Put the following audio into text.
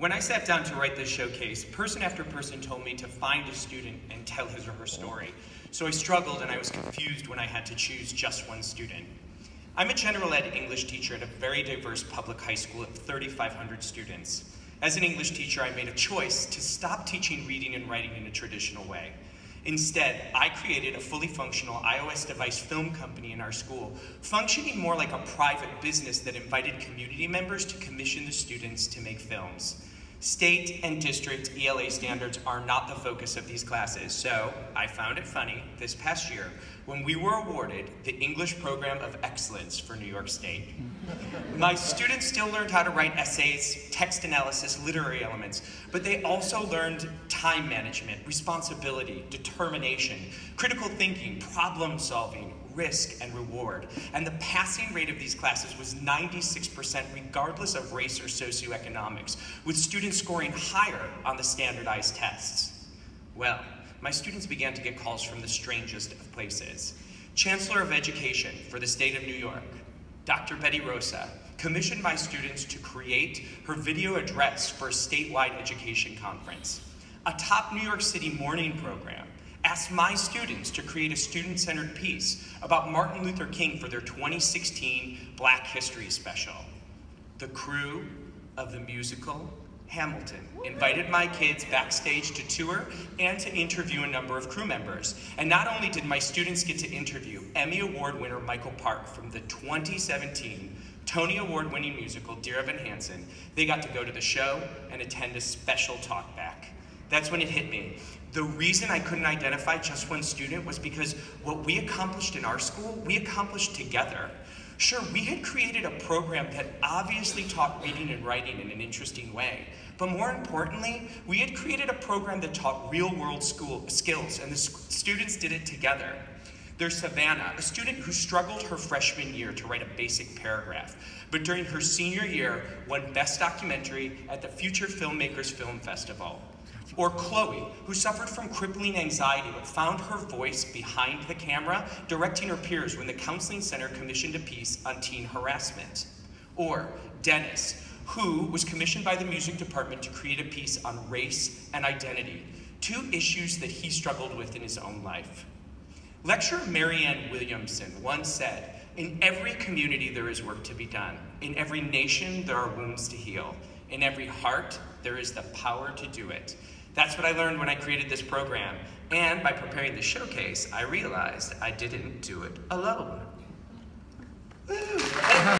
When I sat down to write this showcase, person after person told me to find a student and tell his or her story. So I struggled and I was confused when I had to choose just one student. I'm a general ed English teacher at a very diverse public high school of 3,500 students. As an English teacher, I made a choice to stop teaching reading and writing in a traditional way. Instead, I created a fully functional iOS device film company in our school, functioning more like a private business that invited community members to commission the students to make films. State and district ELA standards are not the focus of these classes, so I found it funny this past year when we were awarded the English Program of Excellence for New York State. My students still learned how to write essays, text analysis, literary elements, but they also learned time management, responsibility, determination, critical thinking, problem solving, risk, and reward. And the passing rate of these classes was 96% regardless of race or socioeconomics, with students scoring higher on the standardized tests. Well, my students began to get calls from the strangest of places. Chancellor of Education for the state of New York, Dr. Betty Rosa, commissioned my students to create her video address for a statewide education conference. A top New York City morning program asked my students to create a student-centered piece about Martin Luther King for their 2016 Black History Special. The crew of the musical Hamilton invited my kids backstage to tour and to interview a number of crew members. And not only did my students get to interview Emmy Award winner Michael Park from the 2017 Tony Award winning musical Dear Evan Hansen, they got to go to the show and attend a special talkback. That's when it hit me. The reason I couldn't identify just one student was because what we accomplished in our school, we accomplished together. Sure, we had created a program that obviously taught reading and writing in an interesting way, but more importantly, we had created a program that taught real-world school skills, and the students did it together. There's Savannah, a student who struggled her freshman year to write a basic paragraph, but during her senior year won Best Documentary at the Future Filmmakers Film Festival. Or Chloe, who suffered from crippling anxiety but found her voice behind the camera, directing her peers when the Counseling Center commissioned a piece on teen harassment. Or Dennis, who was commissioned by the music department to create a piece on race and identity, two issues that he struggled with in his own life. Lecturer Marianne Williamson once said, in every community there is work to be done. In every nation there are wounds to heal. In every heart there is the power to do it. That's what I learned when I created this program. And by preparing the showcase, I realized I didn't do it alone.